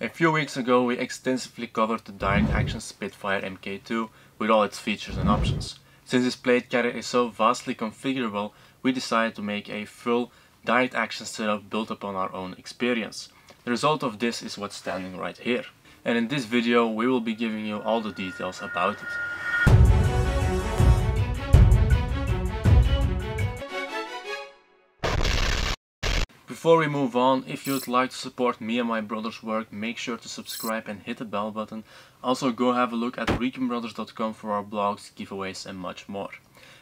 A few weeks ago we extensively covered the direct action Spitfire MK2 with all its features and options. Since this plate carrier is so vastly configurable, we decided to make a full direct action setup built upon our own experience. The result of this is what's standing right here. And in this video we will be giving you all the details about it. Before we move on, if you'd like to support me and my brother's work, make sure to subscribe and hit the bell button. Also go have a look at reconbrothers.com for our blogs, giveaways and much more.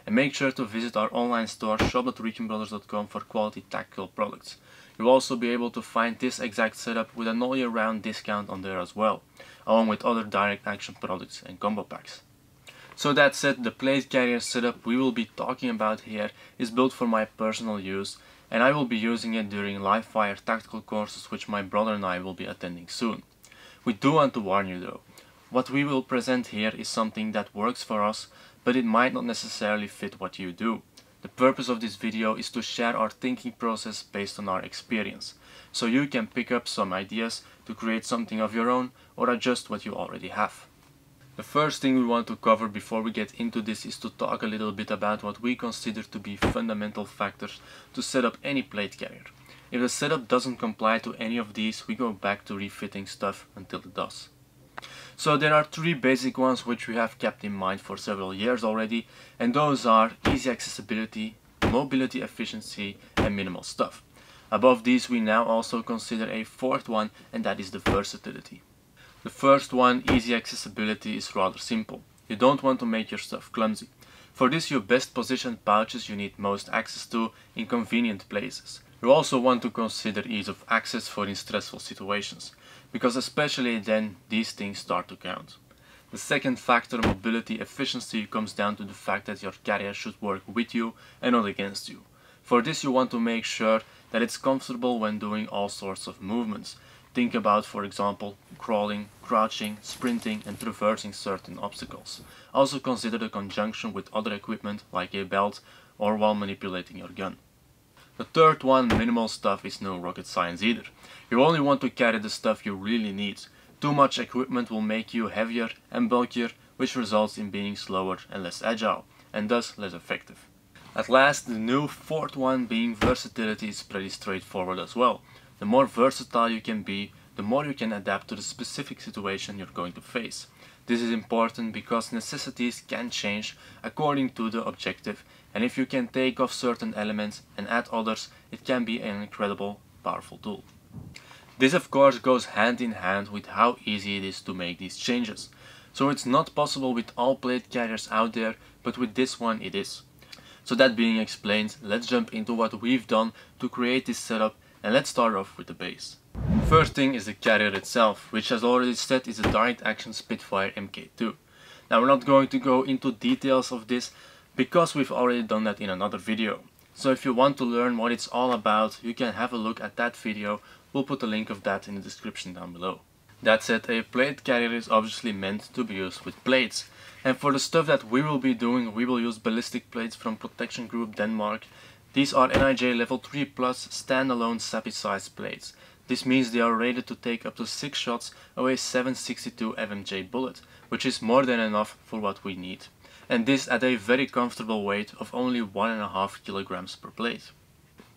And make sure to visit our online store shop.reconbrothers.com for quality tactical products. You'll also be able to find this exact setup with an all year round discount on there as well, along with other direct action products and combo packs. So that said, the plate carrier setup we will be talking about here is built for my personal use and I will be using it during live fire tactical courses which my brother and I will be attending soon. We do want to warn you though, what we will present here is something that works for us, but it might not necessarily fit what you do. The purpose of this video is to share our thinking process based on our experience, so you can pick up some ideas to create something of your own or adjust what you already have. The first thing we want to cover before we get into this is to talk a little bit about what we consider to be fundamental factors to set up any plate carrier. If the setup doesn't comply to any of these, we go back to refitting stuff until it does. So there are three basic ones which we have kept in mind for several years already, and those are easy accessibility, mobility efficiency, and minimal stuff. Above these we now also consider a fourth one, and that is the versatility. The first one, easy accessibility, is rather simple. You don't want to make your stuff clumsy. For this you best positioned pouches you need most access to in convenient places. You also want to consider ease of access for in stressful situations, because especially then these things start to count. The second factor, mobility efficiency, comes down to the fact that your carrier should work with you and not against you. For this you want to make sure that it's comfortable when doing all sorts of movements, Think about, for example, crawling, crouching, sprinting and traversing certain obstacles. Also consider the conjunction with other equipment like a belt or while manipulating your gun. The third one, minimal stuff, is no rocket science either. You only want to carry the stuff you really need. Too much equipment will make you heavier and bulkier, which results in being slower and less agile, and thus less effective. At last, the new fourth one being versatility is pretty straightforward as well. The more versatile you can be, the more you can adapt to the specific situation you're going to face. This is important because necessities can change according to the objective and if you can take off certain elements and add others, it can be an incredible, powerful tool. This of course goes hand in hand with how easy it is to make these changes. So it's not possible with all plate carriers out there, but with this one it is. So that being explained, let's jump into what we've done to create this setup and let's start off with the base. First thing is the carrier itself, which as already said is a direct action Spitfire MK2. Now we're not going to go into details of this because we've already done that in another video. So if you want to learn what it's all about, you can have a look at that video, we'll put a link of that in the description down below. That said, a plate carrier is obviously meant to be used with plates. And for the stuff that we will be doing, we will use ballistic plates from Protection Group Denmark these are NIJ level 3 plus standalone SAPI size plates. This means they are rated to take up to 6 shots of a 762 FMJ bullet, which is more than enough for what we need. And this at a very comfortable weight of only 1.5 kilograms per plate.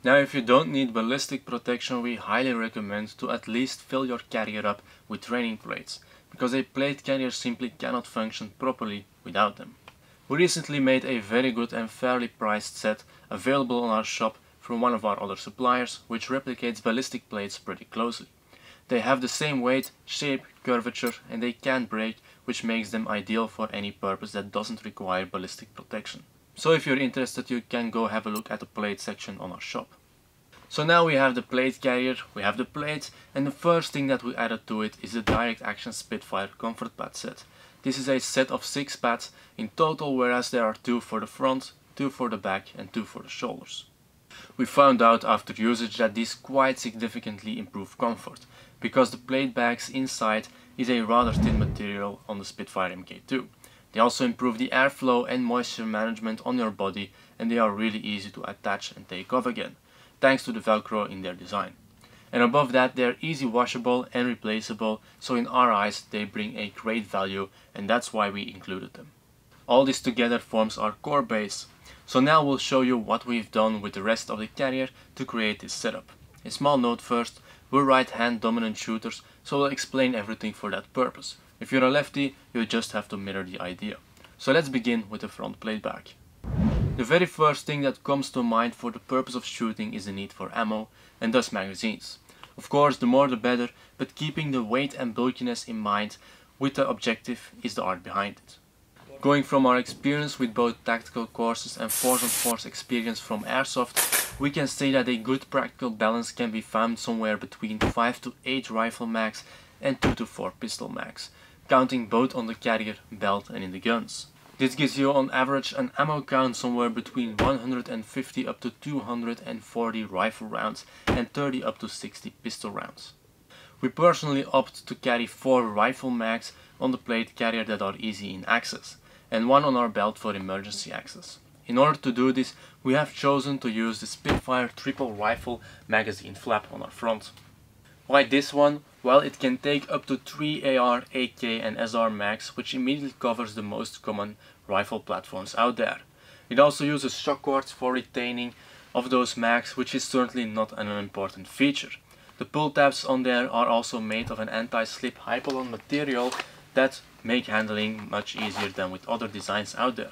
Now if you don't need ballistic protection we highly recommend to at least fill your carrier up with training plates, because a plate carrier simply cannot function properly without them. We recently made a very good and fairly priced set available on our shop from one of our other suppliers, which replicates ballistic plates pretty closely. They have the same weight, shape, curvature and they can break, which makes them ideal for any purpose that doesn't require ballistic protection. So if you're interested you can go have a look at the plate section on our shop. So now we have the plate carrier, we have the plates, and the first thing that we added to it is the Direct Action Spitfire Comfort Pad set. This is a set of 6 pads in total whereas there are 2 for the front, 2 for the back and 2 for the shoulders. We found out after usage that these quite significantly improve comfort, because the plate bags inside is a rather thin material on the Spitfire MK2. They also improve the airflow and moisture management on your body and they are really easy to attach and take off again, thanks to the velcro in their design. And above that they're easy washable and replaceable, so in our eyes they bring a great value and that's why we included them. All this together forms our core base. So now we'll show you what we've done with the rest of the carrier to create this setup. A small note first, we're right hand dominant shooters, so we'll explain everything for that purpose. If you're a lefty, you just have to mirror the idea. So let's begin with the front plate bag. The very first thing that comes to mind for the purpose of shooting is the need for ammo, and thus magazines. Of course, the more the better, but keeping the weight and bulkiness in mind with the objective is the art behind it. Going from our experience with both tactical courses and force on force experience from Airsoft, we can say that a good practical balance can be found somewhere between 5 to 8 rifle mags and 2 to 4 pistol mags, counting both on the carrier, belt and in the guns. This gives you on average an ammo count somewhere between 150 up to 240 rifle rounds and 30 up to 60 pistol rounds. We personally opt to carry 4 rifle mags on the plate carrier that are easy in access and one on our belt for emergency access. In order to do this, we have chosen to use the Spitfire triple rifle magazine flap on our front. Why this one? Well, it can take up to 3 AR, AK and SR mags, which immediately covers the most common rifle platforms out there. It also uses shock cords for retaining of those mags, which is certainly not an unimportant feature. The pull tabs on there are also made of an anti-slip Hypalon material that make handling much easier than with other designs out there.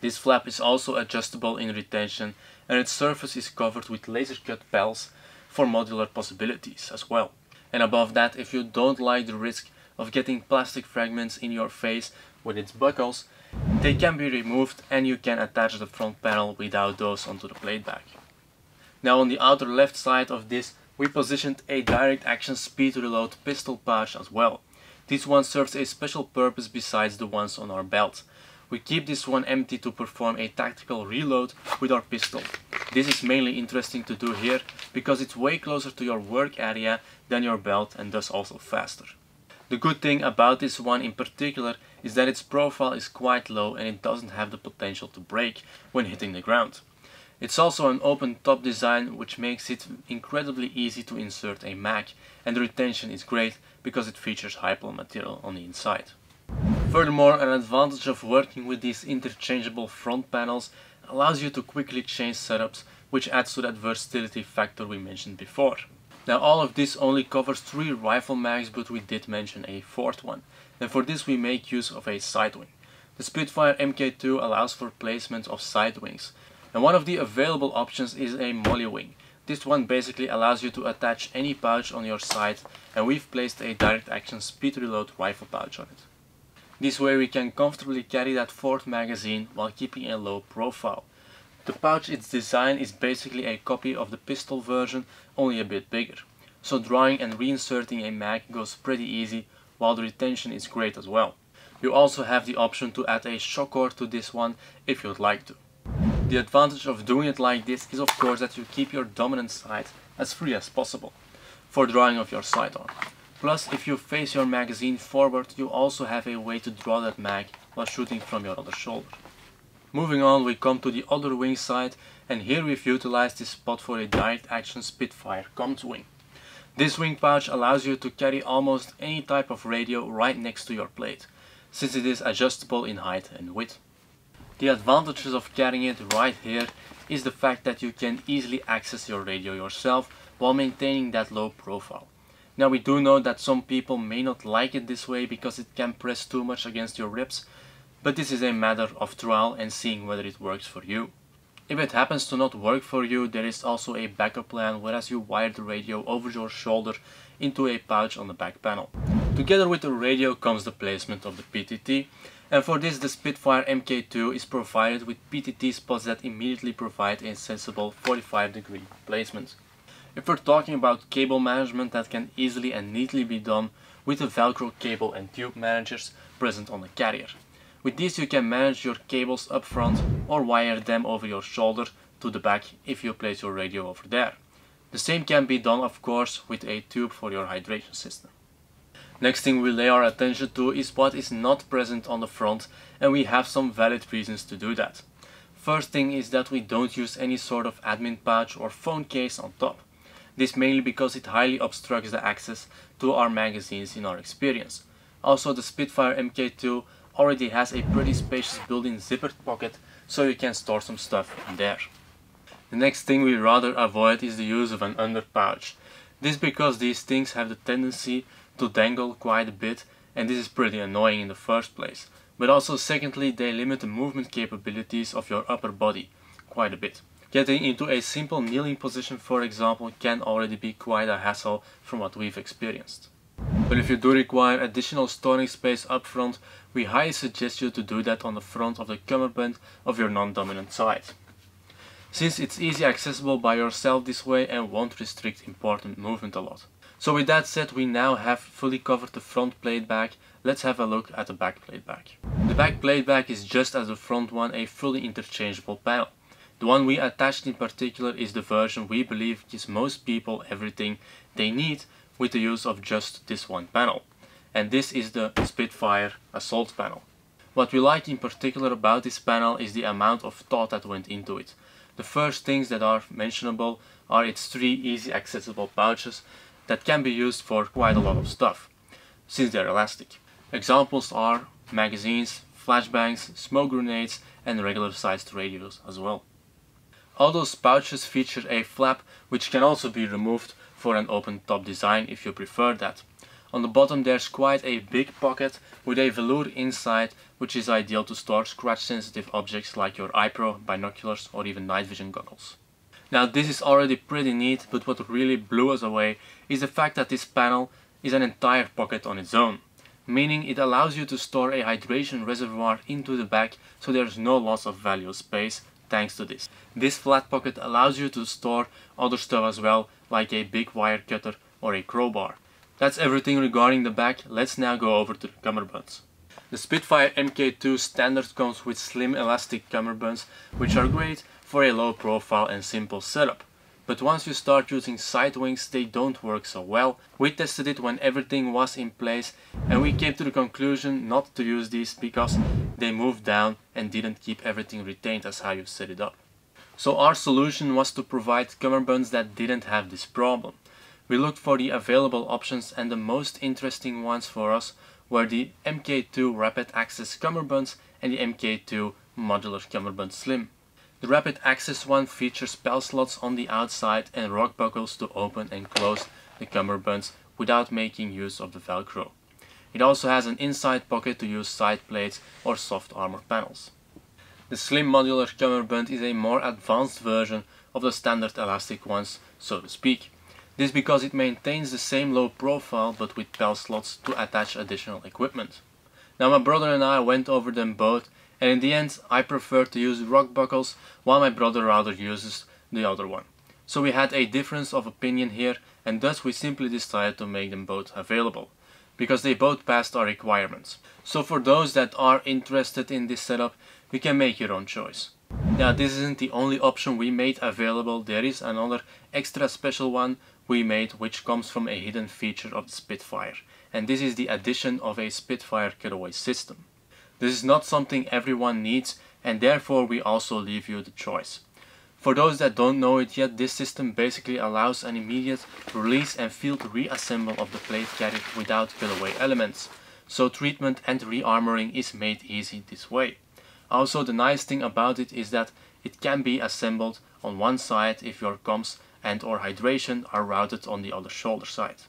This flap is also adjustable in retention and its surface is covered with laser cut PALS for modular possibilities as well. And above that, if you don't like the risk of getting plastic fragments in your face with its buckles, they can be removed and you can attach the front panel without those onto the plate bag. Now on the outer left side of this, we positioned a direct action speed reload pistol pouch as well. This one serves a special purpose besides the ones on our belt. We keep this one empty to perform a tactical reload with our pistol. This is mainly interesting to do here because it's way closer to your work area than your belt and thus also faster. The good thing about this one in particular is that its profile is quite low and it doesn't have the potential to break when hitting the ground. It's also an open top design which makes it incredibly easy to insert a Mac and the retention is great because it features Hypalon material on the inside. Furthermore, an advantage of working with these interchangeable front panels allows you to quickly change setups, which adds to that versatility factor we mentioned before. Now all of this only covers 3 rifle mags, but we did mention a fourth one. And for this we make use of a side wing. The Spitfire MK2 allows for placement of side wings. And one of the available options is a MOLLE wing. This one basically allows you to attach any pouch on your side and we've placed a direct action speed reload rifle pouch on it. This way we can comfortably carry that fourth magazine while keeping a low profile. The pouch its design is basically a copy of the pistol version, only a bit bigger. So drawing and reinserting a mag goes pretty easy, while the retention is great as well. You also have the option to add a shock cord to this one if you'd like to. The advantage of doing it like this is of course that you keep your dominant side as free as possible for drawing of your sidearm. Plus, if you face your magazine forward, you also have a way to draw that mag while shooting from your other shoulder. Moving on, we come to the other wing side, and here we've utilized this spot for a direct action Spitfire comms wing. This wing pouch allows you to carry almost any type of radio right next to your plate, since it is adjustable in height and width. The advantages of carrying it right here is the fact that you can easily access your radio yourself while maintaining that low profile. Now we do know that some people may not like it this way because it can press too much against your ribs, but this is a matter of trial and seeing whether it works for you. If it happens to not work for you, there is also a backup plan whereas you wire the radio over your shoulder into a pouch on the back panel. Together with the radio comes the placement of the PTT, and for this the Spitfire MK2 is provided with PTT spots that immediately provide a sensible 45 degree placement. If we're talking about cable management that can easily and neatly be done with the Velcro cable and tube managers present on the carrier. With these you can manage your cables up front or wire them over your shoulder to the back if you place your radio over there. The same can be done of course with a tube for your hydration system. Next thing we lay our attention to is what is not present on the front and we have some valid reasons to do that. First thing is that we don't use any sort of admin pouch or phone case on top. This mainly because it highly obstructs the access to our magazines in our experience. Also the Spitfire MK2 already has a pretty spacious built-in zippered pocket so you can store some stuff in there. The next thing we rather avoid is the use of an under pouch. This because these things have the tendency to dangle quite a bit and this is pretty annoying in the first place. But also secondly they limit the movement capabilities of your upper body quite a bit. Getting into a simple kneeling position for example can already be quite a hassle from what we've experienced. But if you do require additional storing space up front, we highly suggest you to do that on the front of the cummerbund of your non-dominant side. Since it's easy accessible by yourself this way and won't restrict important movement a lot. So with that said we now have fully covered the front plate bag, let's have a look at the back plate bag. The back plate bag is just as the front one a fully interchangeable panel. The one we attached in particular is the version we believe gives most people everything they need with the use of just this one panel. And this is the Spitfire Assault panel. What we like in particular about this panel is the amount of thought that went into it. The first things that are mentionable are its three easy accessible pouches that can be used for quite a lot of stuff, since they're elastic. Examples are magazines, flashbangs, smoke grenades and regular sized radios as well. All those pouches feature a flap which can also be removed for an open top design if you prefer that. On the bottom there's quite a big pocket with a velour inside which is ideal to store scratch sensitive objects like your iPro, binoculars or even night vision goggles. Now this is already pretty neat but what really blew us away is the fact that this panel is an entire pocket on its own. Meaning it allows you to store a hydration reservoir into the back so there's no loss of value space thanks to this. This flat pocket allows you to store other stuff as well, like a big wire cutter or a crowbar. That's everything regarding the back, let's now go over to the cummerbunds. The Spitfire MK2 standard comes with slim elastic cummerbunds, which are great for a low profile and simple setup. But once you start using side wings they don't work so well. We tested it when everything was in place and we came to the conclusion not to use these because they moved down and didn't keep everything retained as how you set it up. So our solution was to provide cummerbunds that didn't have this problem. We looked for the available options and the most interesting ones for us were the MK2 Rapid Access cummerbunds and the MK2 Modular Cummerbund Slim. The rapid access one features bell slots on the outside and rock buckles to open and close the cummerbunds without making use of the velcro. It also has an inside pocket to use side plates or soft armor panels. The slim modular cummerbund is a more advanced version of the standard elastic ones, so to speak. This because it maintains the same low profile but with bell slots to attach additional equipment. Now my brother and I went over them both and in the end I prefer to use rock buckles while my brother rather uses the other one. So we had a difference of opinion here and thus we simply decided to make them both available because they both passed our requirements. So for those that are interested in this setup, you can make your own choice. Now this isn't the only option we made available, there is another extra special one we made which comes from a hidden feature of the Spitfire and this is the addition of a Spitfire cutaway system. This is not something everyone needs and therefore we also leave you the choice. For those that don't know it yet, this system basically allows an immediate release and field reassemble of the plate carrier without cutaway elements. So treatment and rearmoring is made easy this way. Also the nice thing about it is that it can be assembled on one side if your comms and or hydration are routed on the other shoulder side.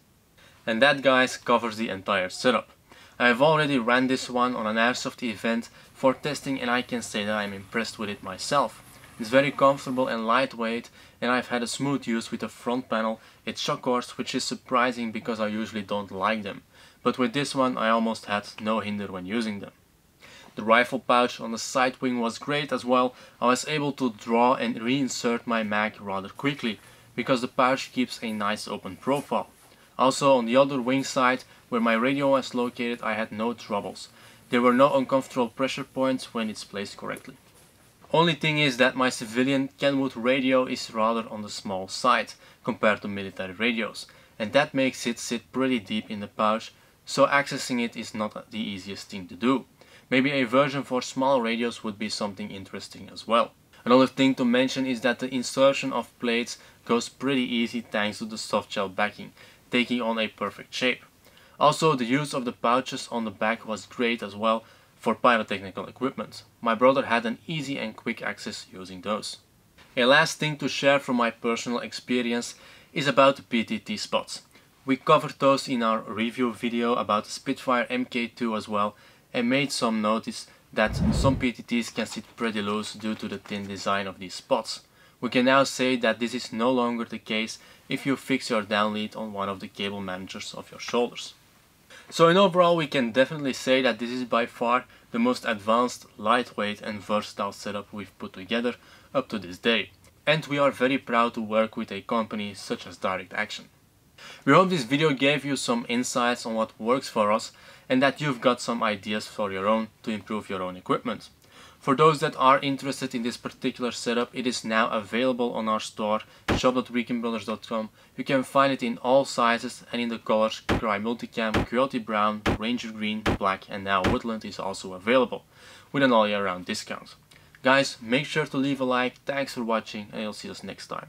And that guys covers the entire setup. I have already ran this one on an airsoft event for testing and I can say that I'm impressed with it myself. It's very comfortable and lightweight and I've had a smooth use with the front panel, its shock cords which is surprising because I usually don't like them. But with this one I almost had no hinder when using them. The rifle pouch on the side wing was great as well. I was able to draw and reinsert my mag rather quickly because the pouch keeps a nice open profile. Also on the other wing side where my radio was located I had no troubles. There were no uncomfortable pressure points when it's placed correctly. Only thing is that my civilian Kenwood radio is rather on the small side compared to military radios and that makes it sit pretty deep in the pouch so accessing it is not the easiest thing to do. Maybe a version for small radios would be something interesting as well. Another thing to mention is that the insertion of plates goes pretty easy thanks to the soft gel backing, taking on a perfect shape. Also, the use of the pouches on the back was great as well for pyrotechnical equipment. My brother had an easy and quick access using those. A last thing to share from my personal experience is about PTT spots. We covered those in our review video about the Spitfire MK2 as well and made some notice that some PTTs can sit pretty loose due to the thin design of these spots. We can now say that this is no longer the case if you fix your down lead on one of the cable managers of your shoulders. So in overall we can definitely say that this is by far the most advanced, lightweight and versatile setup we've put together up to this day. And we are very proud to work with a company such as Direct Action. We hope this video gave you some insights on what works for us and that you've got some ideas for your own to improve your own equipment. For those that are interested in this particular setup, it is now available on our store, shop.reconbrothers.com. You can find it in all sizes and in the colors Crye Multicam, Coyote Brown, Ranger Green, Black and now Woodland is also available, with an all year round discount. Guys, make sure to leave a like, thanks for watching and I'll see us next time.